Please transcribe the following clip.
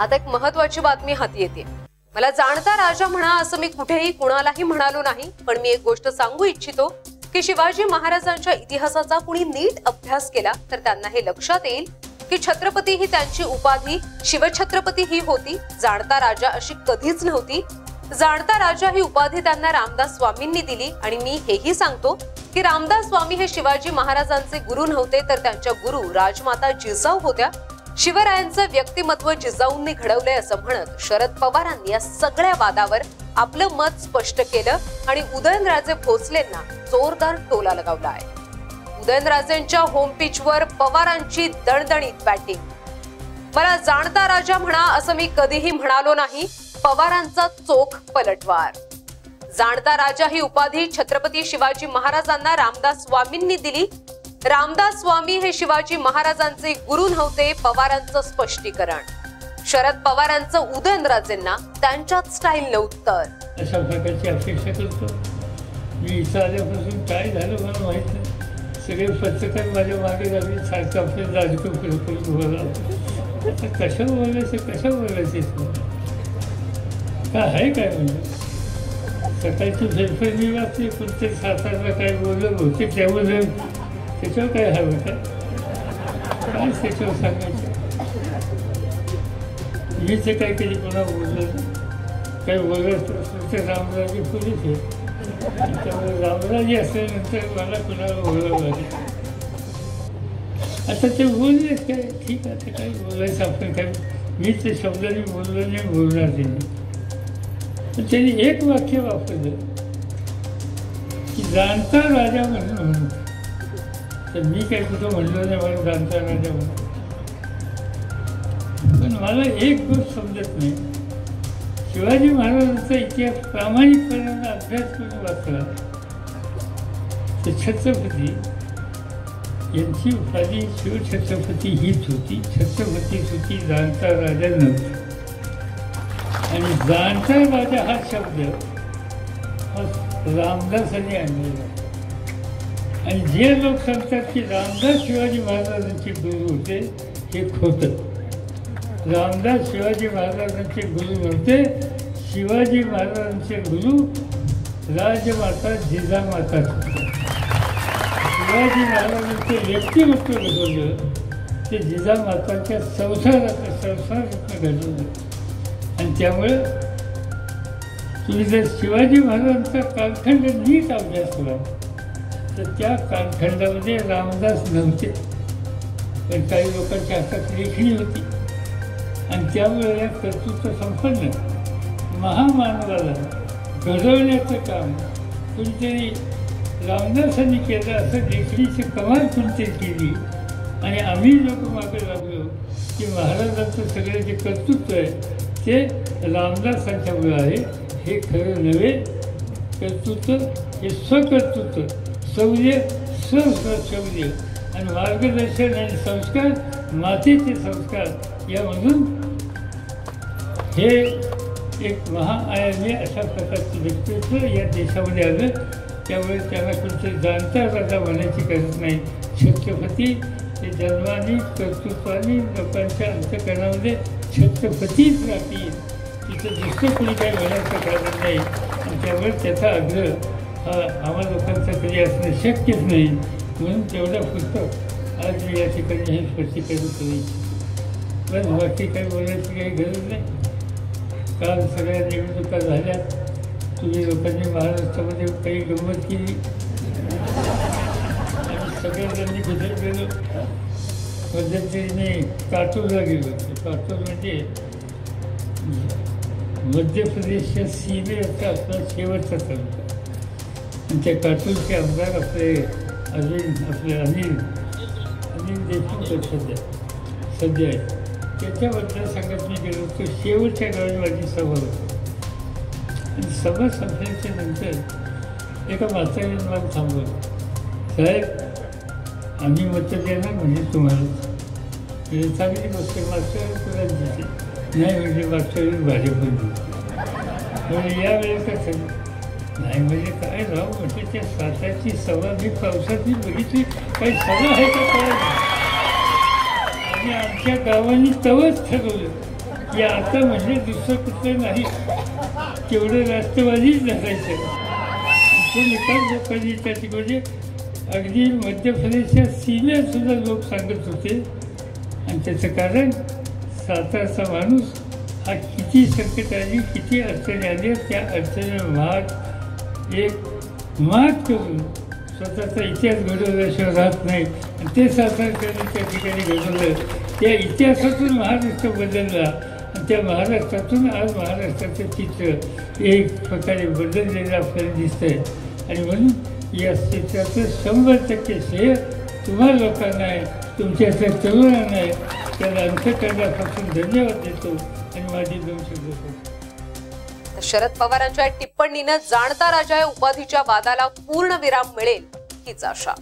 आता एक महत्वाची बातमी हाती येते. मला जाणता राजा म्हणा असं मी कुठेही कुणालाही म्हणालो नाही पण मी एक गोष्ट सांगू इच्छितो की शिवाजी महाराजांच्या इतिहासाचा कुणी नीट अभ्यास केला तर त्यांना हे लक्षात येईल की छत्रपती ही त्यांची उपाधी शिवछत्रपती ही होती जाणता राजा अशी कधीच नव्हती. जाणता राजा ही उपाधी त्यांना रामदास स्वामींनी दिली आणि मी हेही सांगतो की रामदास स्वामी हे शिवाजी महाराजांचे गुरु नव्हते तर त्यांच्या गुरु राजमाता जिजाऊ होत्या. शिवरायांचं व्यक्तिमत्व जिजाऊंनी घडवलंय असं म्हणत शरद पवारांनी या सगळ्या वादावर आपलं मत स्पष्ट केलं आणि उदयनराजे भोसलेंना जोरदार टोला लगावला आहे. उदयनराजेंच्या होम पिचवर पवारांची दणदणीत बॅटिंग मला जाणता राजा म्हणा असं मी कधीही म्हणालो नाही पवारांचा चोख पलटवार. जाणता राजा ही उपाधी छत्रपती शिवाजी महाराजांना रामदास स्वामींनी दिली रामदास स्वामी हे शिवाजी महाराजांचे गुरु नव्हते पवारांचं स्पष्टीकरण. शरद पवारांचं उदयनराजेंना त्यांच्यात स्टाईल उत्तर अशा प्रकारची अपेक्षा करतो. मी इथं आल्यापासून काय झालं मला माहीत नाही. सगळे पत्रकार माझ्या मागे लागले सारखं आपलं राजकीय फिरकून बोला आता कशा बोलायचं कशा बोलायचं काय आहे काय म्हणजे? सकाळची फेरफेर मी वाचली कुठे सातारला काय बोललं बहुतेक त्यामुळे त्याच्यावर काय हवं काय काय त्याच्यावर सांगायचं मी जे काही कधी कोणा बोललं काही बोलत असलं तर रामराजे पोलीस आहे त्यामुळे रामराजे असल्यानंतर मला कोणाला बोलावं लागेल आता ते बोललेत काय ठीक आहे आता काय बोलायचं आपण काय मी ते शब्दाने बोललो नाही बोलणार त्यांनी त्यांनी एक वाक्य वापरलं की जाणता राजा म्हणून तर मी काही कुठं म्हणलो नाही मला जाणता राजा पण मला एक गोष्ट समजत नाही. शिवाजी महाराजांचा इतिहास प्रामाणिकपणाने अभ्यास करून वाचला तर छत्रपती यांची उपाधी शिवछत्रपती हीच होती. छत्रपतीच होती जाणता राजा नव्हती. आणि जाणता राजा हा शब्द हा रामदासांनी आणलेला आहे. आणि जे लोक सांगतात की रामदास शिवाजी महाराजांचे गुरु होते हे खोटं. रामदास शिवाजी महाराजांचे गुरु नव्हते शिवाजी महाराजांचे गुरु राजमाता जिजामाता शिवाजी महाराजांचे व्यक्तिमत्व घडवलं ते जिजामातांच्या संसाराचं संसारातनं घडवलं. आणि त्यामुळे तुम्ही जर शिवाजी महाराजांचा कालखंड नीट अभ्यास करा तर त्या कालखंडामध्ये रामदास नव्हते. पण काही लोकांच्या हातात लेखणी होती. आणि त्यामुळे या कर्तृत्व संपन्न. महामानवाला घडवण्याचं काम कुणीतरी रामदासांनी केलं असं लेखणीची कमाल कुणीतरी केली. आणि आम्ही लोक मागे लागलो की महाराजांचं सगळं जे कर्तृत्व आहे ते रामदासांच्यामुळे आहे. हे खरं नव्हे. कर्तृत्व हे स्वकर्तृत्व. शौर्य सुसौजे आणि मार्गदर्शन आणि संस्कार मातेचे संस्कार. यामधून हे एक महाआयामी अशा प्रकारचं व्यक्तित्व या देशामध्ये आलं. त्यामुळे त्याला कुठे जाणता राजा म्हणायची गरज नाही. छत्रपती हे जन्माने कर्तृत्वाने लोकांच्या अंतकरणामध्ये छत्रपतीच राहतील तिथं दुसरं कोणी काही म्हणायचं कारण नाही. आणि त्यामुळे त्याचा आग्रह आम्हाला लोकांचं कधी असणं शक्यच नाही. म्हणून तेवढं पुस्तक आज मी या ठिकाणी हे स्पष्टीकरण करू बस बाकी काही बोलायची काही गरज नाही. काल सगळ्या निवडणुका झाल्या. तुम्ही लोकांनी महाराष्ट्रामध्ये काही गंमत केली. आणि सगळ्यांनी बदल गेलो. पद्धतीने काटूरला गेलो. काटूर म्हणजे मध्य प्रदेशच्या सीमेवरचा आपला शेवटचा तालुका. आणि त्या काटूरचे आमदार आपले अजून आपले अनिल अनिल देशमुख आहेत सध्या सध्या आहे त्याच्याबद्दल सांगत मी गेलो तो शेवटच्या गावी माझी सभा होती. आणि सभा संपल्याच्या नंतर एका म्हातारीने मला थांबवलं साहेब आम्ही मतं देणार म्हणजे तुम्हाला म्हणजे चांगली गोष्ट मागच्या तुला दिली. नाही म्हणजे मागच्या वेळी भाजप दिली. म्हणजे यावेळेस कसं नाही म्हणजे काय राहू म्हणजे त्या साताची सवा मी पावसात मी बघितली काही सभा आहे का काय? आणि आमच्या गावाने तवच ठरवलं. की आता म्हणजे दुसरं कुठलं नाही. तेवढं राष्ट्रवादीच नसायचं. तो निकाल लोकांनी त्या ठिकाणी म्हणजे अगदी मध्य प्रदेशच्या सीमेत लोक सांगत होते. आणि त्याचं कारण सातारचा माणूस हा किती संकट आली किती अडचणी आली त्या अडचणीवर मात एक मात करून स्वतःचा इतिहास घडवल्याशिवाय राहत नाही. आणि ते सातारकरांनी त्या ठिकाणी घडवलं. त्या इतिहासातून महाराष्ट्र बदलला. आणि त्या महाराष्ट्रातून आज महाराष्ट्राचं चित्र एक प्रकारे बदललेलं आपल्याला दिसतंय. आणि म्हणून या चित्राचं शंभर टक्के श्रेय तुम्हा लोकांना आहे. तुमच्यातल्या तरुणांना आहे. त्याला अंतकरणापासून धन्यवाद देतो. आणि माझी दोन शब्द तर शरद पवारांच्या टिप्पणीनं जाणता राजा या उपाधीच्या वादाला पूर्ण विराम मिळेल हीच आशा.